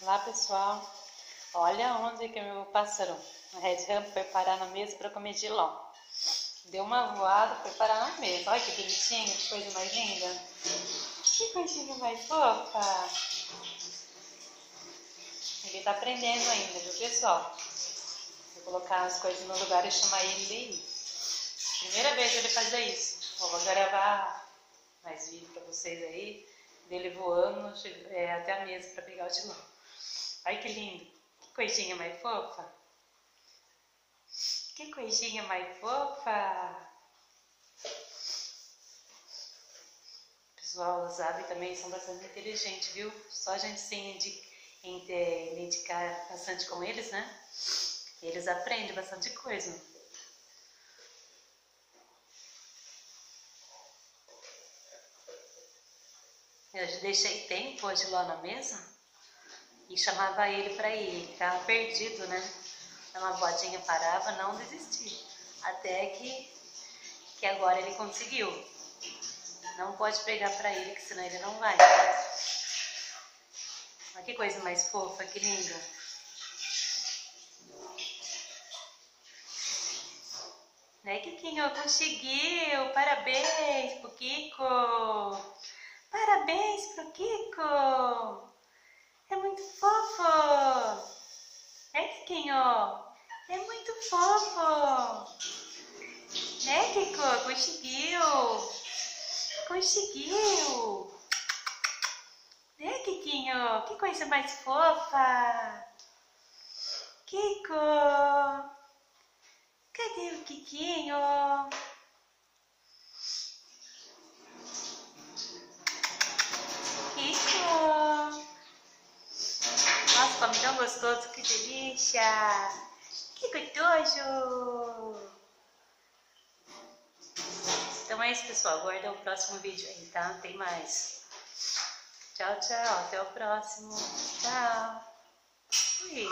Olá pessoal, olha onde que meu pássaro, o Red Ram, foi parar na mesa para comer giló. Deu uma voada, foi parar na mesa. Olha que bonitinho, que coisa mais linda. Que coisinha mais fofa. Ele tá aprendendo ainda, viu pessoal? Vou colocar as coisas no lugar e chamar ele de Primeira vez ele fazer isso. Vou gravar mais vídeo para vocês aí dele voando é, até a mesa para pegar o giló. Olha que lindo. Que coisinha mais fofa. Que coisinha mais fofa. Pessoal, os aves também são bastante inteligentes, viu? Só a gente se identificar bastante com eles, né? Eles aprendem bastante coisa. Eu deixei tempo hoje lá na mesa e chamava ele para ir. Ele ficava perdido, né? Uma boadinha parava, não desistir. Até que, que agora ele conseguiu. Não pode pegar para ele, que senão ele não vai. Olha que coisa mais fofa, que linda. Né, Kikinho? Conseguiu! Parabéns pro Kiko! Parabéns pro Kiko! É muito fofo! É, Kikinho? É muito fofo! Né, Kiko? Conseguiu! Conseguiu! Né, Kikinho? Que coisa mais fofa! Kiko! Cadê o Kikinho? come tão gostoso, que delícia! Que gostoso! Então é isso, pessoal. Aguardem o próximo vídeo aí, tá? Tem mais. Tchau, tchau. Até o próximo. Tchau. Fui.